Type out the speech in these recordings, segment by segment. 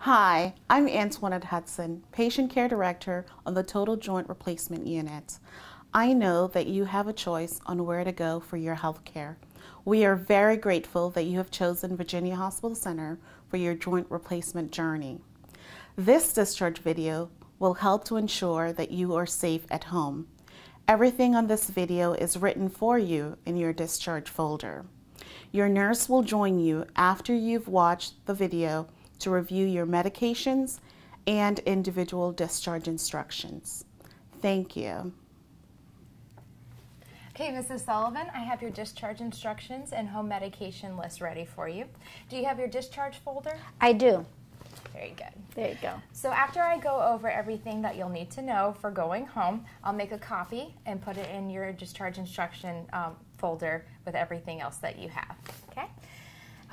Hi, I'm Antoinette Hudson, Patient Care Director on the Total Joint Replacement Unit. I know that you have a choice on where to go for your health care. We are very grateful that you have chosen Virginia Hospital Center for your joint replacement journey. This discharge video will help to ensure that you are safe at home. Everything on this video is written for you in your discharge folder. Your nurse will join you after you've watched the video to review your medications and individual discharge instructions. Thank you. Okay, Mrs. Sullivan, I have your discharge instructions and home medication list ready for you. Do you have your discharge folder? I do. Very good. There you go. So after I go over everything that you'll need to know for going home, I'll make a copy and put it in your discharge instruction um, folder with everything else that you have.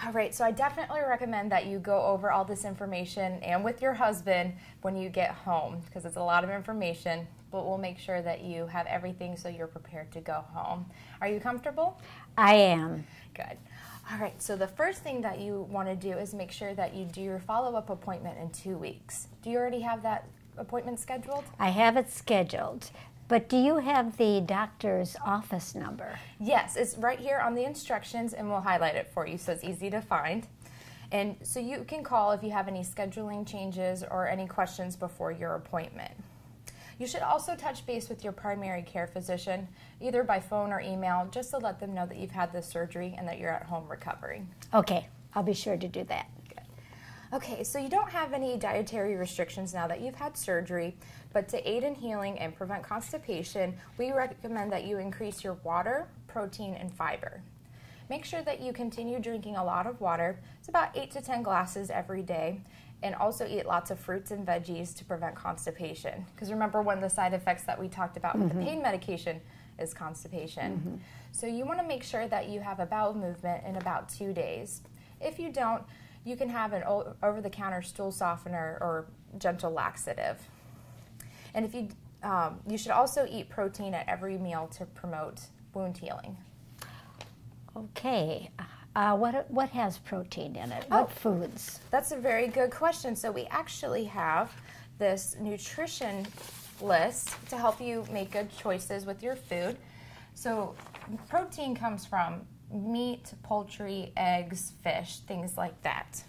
All right, so I definitely recommend that you go over all this information and with your husband when you get home because it's a lot of information, but we'll make sure that you have everything so you're prepared to go home. Are you comfortable? I am. Good. All right, so the first thing that you want to do is make sure that you do your follow up appointment in two weeks. Do you already have that appointment scheduled? I have it scheduled. But do you have the doctor's office number? Yes, it's right here on the instructions, and we'll highlight it for you so it's easy to find. And so you can call if you have any scheduling changes or any questions before your appointment. You should also touch base with your primary care physician, either by phone or email, just to let them know that you've had the surgery and that you're at home recovering. Okay, I'll be sure to do that. Okay, so you don't have any dietary restrictions now that you've had surgery, but to aid in healing and prevent constipation, we recommend that you increase your water, protein, and fiber. Make sure that you continue drinking a lot of water. It's about 8 to 10 glasses every day. And also eat lots of fruits and veggies to prevent constipation. Because remember, one of the side effects that we talked about mm-hmm. with the mm-hmm. pain medication is constipation. Mm-hmm. So you want to make sure that you have a bowel movement in about two days. If you don't, you can have an over the counter stool softener or gentle laxative. And if you, um, you should also eat protein at every meal to promote wound healing. Okay. Uh, what, what has protein in it? What oh, foods? That's a very good question. So, we actually have this nutrition list to help you make good choices with your food. So, protein comes from meat, poultry, eggs, fish, things like that.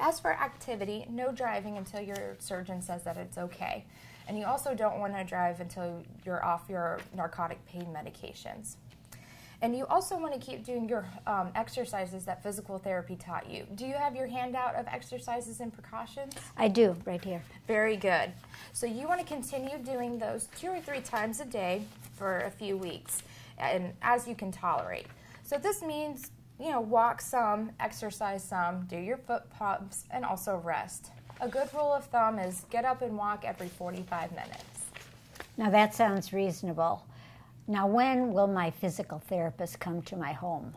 As for activity, no driving until your surgeon says that it's okay. And you also don't want to drive until you're off your narcotic pain medications. And you also want to keep doing your um, exercises that physical therapy taught you. Do you have your handout of exercises and precautions? I do, right here. Very good. So you want to continue doing those two or three times a day for a few weeks and as you can tolerate. So this means, you know, walk some, exercise some, do your foot pumps, and also rest. A good rule of thumb is get up and walk every 45 minutes. Now that sounds reasonable. Now, when will my physical therapist come to my home?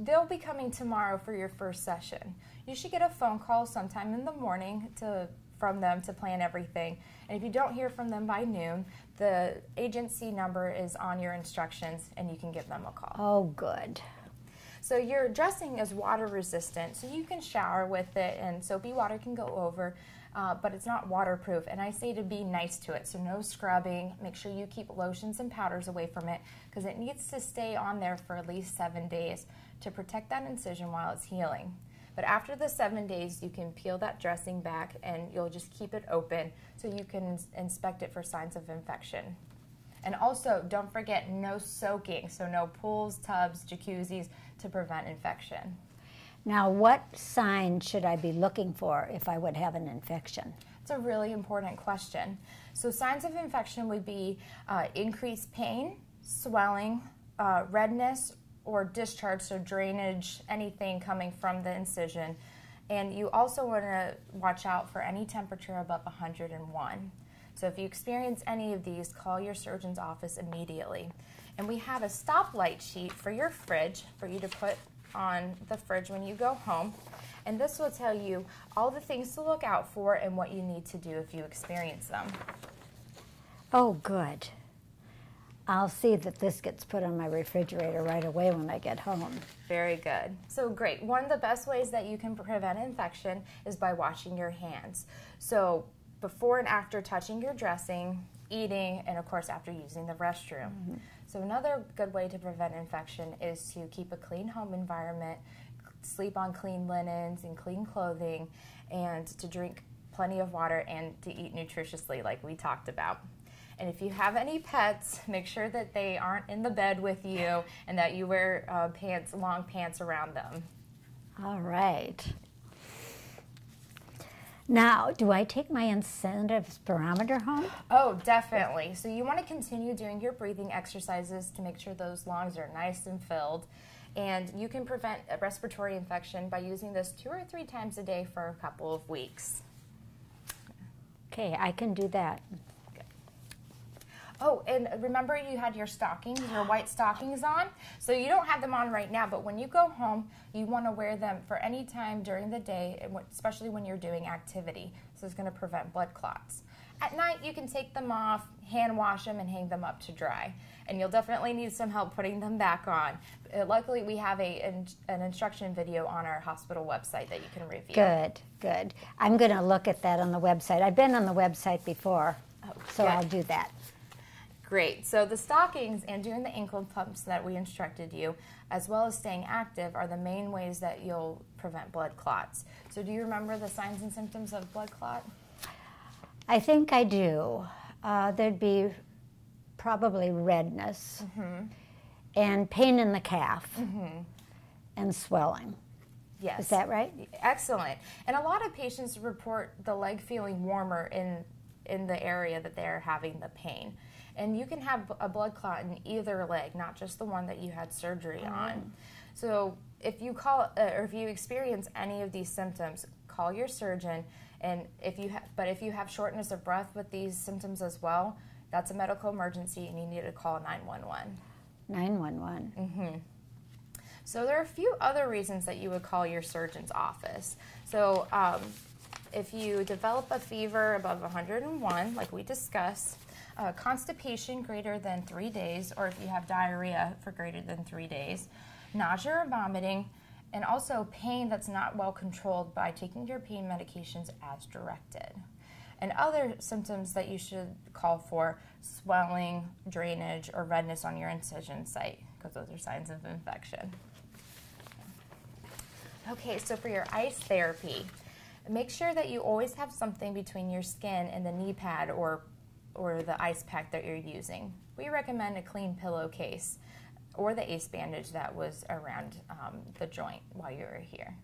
They'll be coming tomorrow for your first session. You should get a phone call sometime in the morning to from them to plan everything. And if you don't hear from them by noon, the agency number is on your instructions and you can give them a call. Oh, good. So your dressing is water resistant, so you can shower with it and soapy water can go over, uh, but it's not waterproof. And I say to be nice to it, so no scrubbing. Make sure you keep lotions and powders away from it because it needs to stay on there for at least seven days to protect that incision while it's healing. But after the seven days, you can peel that dressing back and you'll just keep it open so you can inspect it for signs of infection. And also, don't forget no soaking, so no pools, tubs, jacuzzis to prevent infection. Now, what sign should I be looking for if I would have an infection? It's a really important question. So, signs of infection would be uh, increased pain, swelling, uh, redness, or discharge, so drainage, anything coming from the incision. And you also want to watch out for any temperature above 101. So if you experience any of these, call your surgeon's office immediately. And we have a stoplight sheet for your fridge for you to put on the fridge when you go home. And this will tell you all the things to look out for and what you need to do if you experience them. Oh, good. I'll see that this gets put on my refrigerator right away when I get home. Very good. So great. One of the best ways that you can prevent infection is by washing your hands. So before and after touching your dressing, eating, and of course after using the restroom. Mm-hmm. So another good way to prevent infection is to keep a clean home environment, sleep on clean linens and clean clothing, and to drink plenty of water and to eat nutritiously like we talked about. And if you have any pets, make sure that they aren't in the bed with you and that you wear uh, pants, long pants around them. All right. Now, do I take my incentive spirometer home? Oh, definitely. So you want to continue doing your breathing exercises to make sure those lungs are nice and filled. And you can prevent a respiratory infection by using this two or three times a day for a couple of weeks. Okay, I can do that. Oh, and remember you had your stockings, your white stockings on? So you don't have them on right now, but when you go home, you want to wear them for any time during the day, especially when you're doing activity. So it's going to prevent blood clots. At night, you can take them off, hand wash them, and hang them up to dry. And you'll definitely need some help putting them back on. Uh, luckily, we have a, an instruction video on our hospital website that you can review. Good, good. I'm going to look at that on the website. I've been on the website before, oh, so good. I'll do that. Great. So the stockings and doing the ankle pumps that we instructed you, as well as staying active, are the main ways that you'll prevent blood clots. So do you remember the signs and symptoms of blood clot? I think I do. Uh, there'd be probably redness mm-hmm. and pain in the calf mm-hmm. and swelling. Yes. Is that right? Excellent. And a lot of patients report the leg feeling warmer in in the area that they're having the pain. And you can have a blood clot in either leg, not just the one that you had surgery mm-hmm. on. So if you call uh, or if you experience any of these symptoms, call your surgeon. And if you ha- but if you have shortness of breath with these symptoms as well, that's a medical emergency, and you need to call 911. 911. Mm-hmm. So there are a few other reasons that you would call your surgeon's office. So um, if you develop a fever above 101, like we discussed, uh, constipation greater than three days, or if you have diarrhea for greater than three days, nausea or vomiting, and also pain that's not well controlled by taking your pain medications as directed. And other symptoms that you should call for swelling, drainage, or redness on your incision site, because those are signs of infection. Okay, so for your ice therapy, make sure that you always have something between your skin and the knee pad or or the ice pack that you're using. We recommend a clean pillowcase or the ACE bandage that was around um, the joint while you were here.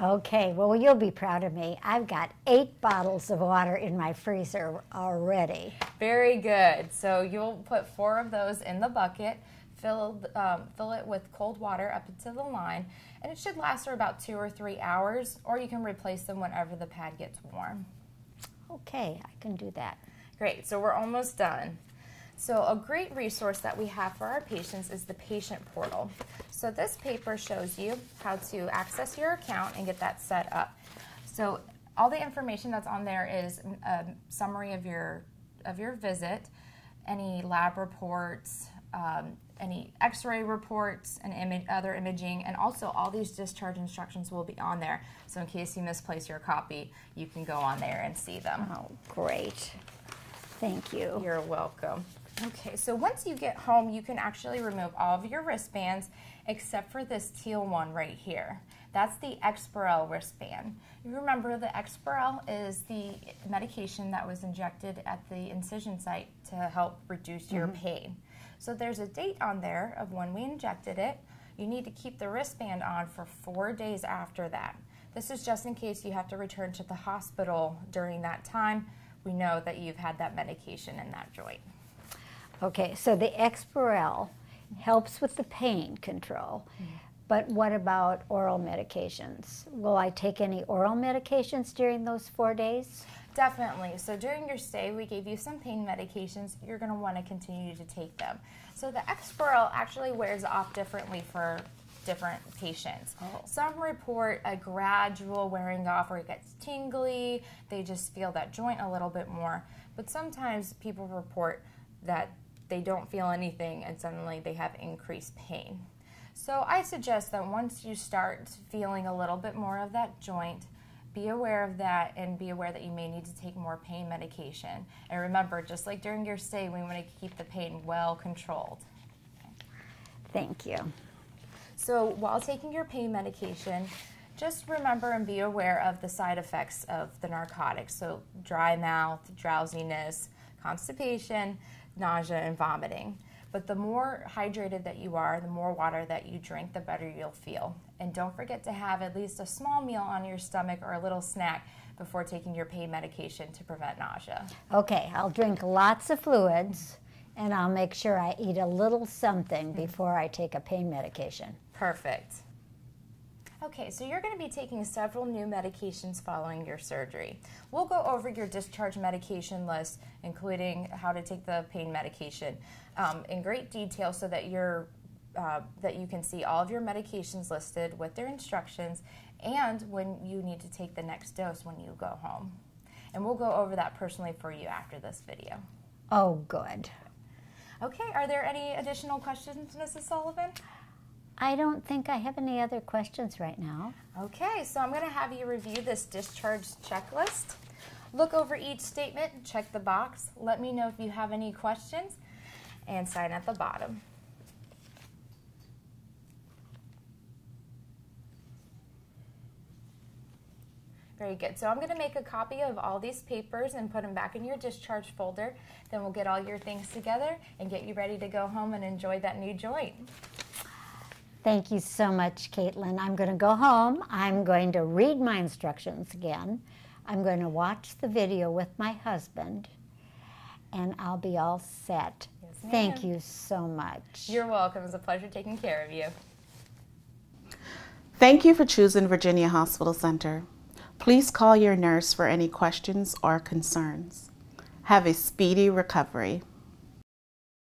Okay, well, you'll be proud of me. I've got eight bottles of water in my freezer already. Very good. So you'll put four of those in the bucket, fill, um, fill it with cold water up to the line, and it should last for about two or three hours, or you can replace them whenever the pad gets warm. Okay, I can do that. Great, so we're almost done. So a great resource that we have for our patients is the patient portal. So this paper shows you how to access your account and get that set up. So all the information that's on there is a summary of your of your visit, any lab reports, um, any x-ray reports and other imaging and also all these discharge instructions will be on there so in case you misplace your copy you can go on there and see them oh great Thank you. You're welcome. Okay, so once you get home, you can actually remove all of your wristbands except for this teal one right here. That's the Exparel wristband. You remember the Exparel is the medication that was injected at the incision site to help reduce your mm -hmm. pain. So there's a date on there of when we injected it. You need to keep the wristband on for four days after that. This is just in case you have to return to the hospital during that time we know that you've had that medication in that joint. Okay, so the Exparel helps with the pain control. Mm-hmm. But what about oral medications? Will I take any oral medications during those four days? Definitely. So during your stay, we gave you some pain medications. You're going to want to continue to take them. So the Exparel actually wears off differently for different patients. Oh. Some report a gradual wearing off where it gets tingly, they just feel that joint a little bit more. But sometimes people report that they don't feel anything and suddenly they have increased pain. So I suggest that once you start feeling a little bit more of that joint, be aware of that and be aware that you may need to take more pain medication. And remember, just like during your stay, we want to keep the pain well controlled. Thank you. So while taking your pain medication, just remember and be aware of the side effects of the narcotics. So dry mouth, drowsiness, constipation, nausea, and vomiting. But the more hydrated that you are, the more water that you drink, the better you'll feel. And don't forget to have at least a small meal on your stomach or a little snack before taking your pain medication to prevent nausea. Okay, I'll drink lots of fluids and I'll make sure I eat a little something before I take a pain medication. Perfect. Okay, so you're going to be taking several new medications following your surgery. We'll go over your discharge medication list, including how to take the pain medication, um, in great detail so that you're uh, that you can see all of your medications listed with their instructions and when you need to take the next dose when you go home. And we'll go over that personally for you after this video. Oh, good. Okay, are there any additional questions, Mrs. Sullivan? I don't think I have any other questions right now. Okay, so I'm going to have you review this discharge checklist. Look over each statement, check the box, let me know if you have any questions, and sign at the bottom. Very good. So I'm going to make a copy of all these papers and put them back in your discharge folder. Then we'll get all your things together and get you ready to go home and enjoy that new joint. Thank you so much, Caitlin. I'm going to go home. I'm going to read my instructions again. I'm going to watch the video with my husband, and I'll be all set. Yes, Thank you so much. You're welcome. It was a pleasure taking care of you. Thank you for choosing Virginia Hospital Center. Please call your nurse for any questions or concerns. Have a speedy recovery.